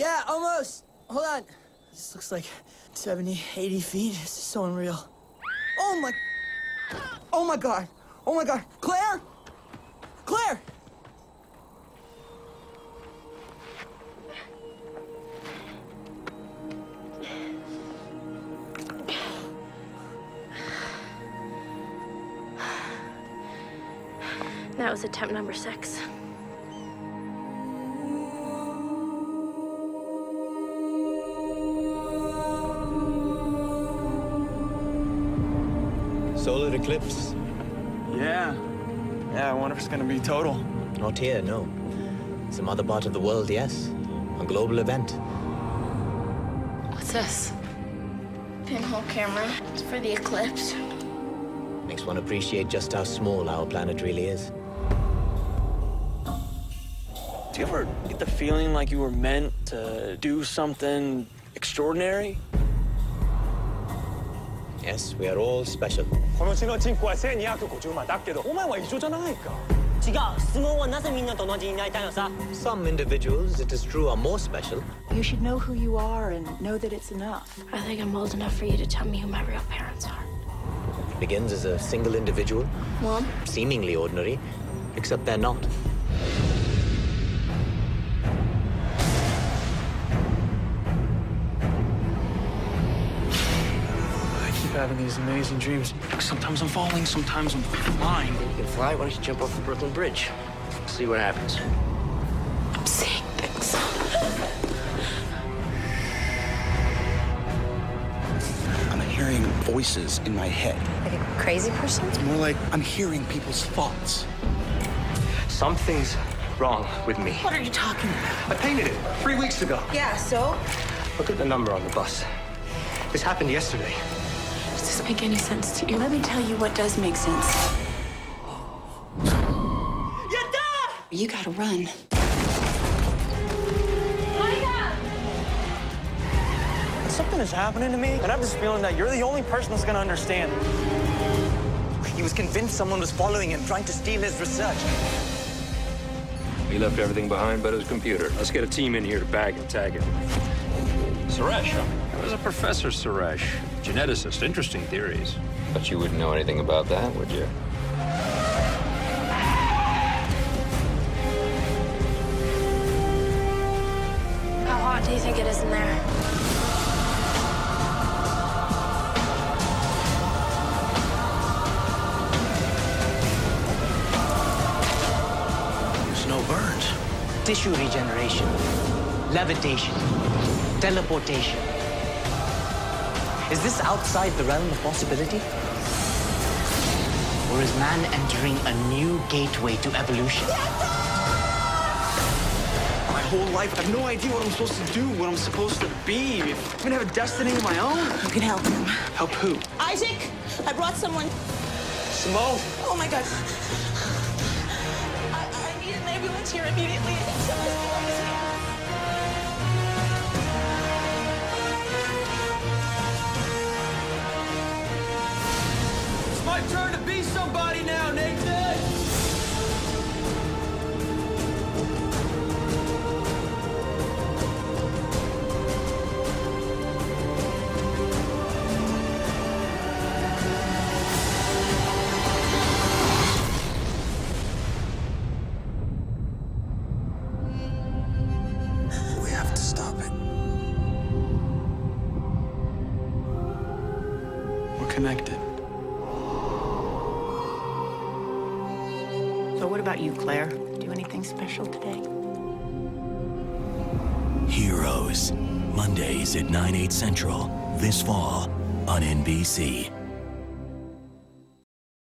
Yeah, almost. Hold on. This looks like 70, 80 feet. This is so unreal. Oh my... Oh my God. Oh my God. Claire? Claire! That was attempt number six. Solar eclipse? Yeah. Yeah, I wonder if it's gonna be total. Not here, no. Some other part of the world, yes. A global event. What's this? Pinhole camera. It's for the eclipse. Makes one appreciate just how small our planet really is. Do you ever get the feeling like you were meant to do something extraordinary? Yes, we are all special. この地の人口は1250万だけどお前は異常じゃないか違う質問はなぜみんなと同じになりたいのさ Some individuals, it is true, are more special. You should know who you are and know that it's enough. I think I'm old enough for you to tell me who my real parents are. Begins as a single individual, Mom? seemingly ordinary, except they're not. Having these amazing dreams. Sometimes I'm falling, sometimes I'm flying. You can fly. Why don't you jump off the Brooklyn Bridge? See what happens. I'm seeing things. I'm hearing voices in my head. Like a crazy person? It's more like I'm hearing people's thoughts. Something's wrong with me. What are you talking about? I painted it three weeks ago. Yeah, so? Look at the number on the bus. This happened yesterday. Does this make any sense to you? Let me tell you what does make sense. You gotta run. Something is happening to me, and I have this feeling that you're the only person that's gonna understand. He was convinced someone was following him, trying to steal his research. He left everything behind but his computer. Let's get a team in here to bag and tag him. Suresh, huh? There was a Professor Suresh, geneticist. Interesting theories. But you wouldn't know anything about that, would you? How hot do you think it is in there? There's no burns. Tissue regeneration, levitation, teleportation. Is this outside the realm of possibility? Or is man entering a new gateway to evolution? My whole life, I have no idea what I'm supposed to do, what I'm supposed to be. I even have a destiny of my own. You can help him. Help who? Isaac, I brought someone. Simone. Oh my God. I, I need an ambulance here immediately. My turn to be somebody now, Nathan! We have to stop it. We're connected. So what about you, Claire? Do anything special today? Heroes. Mondays at 9, 8 central. This fall on NBC.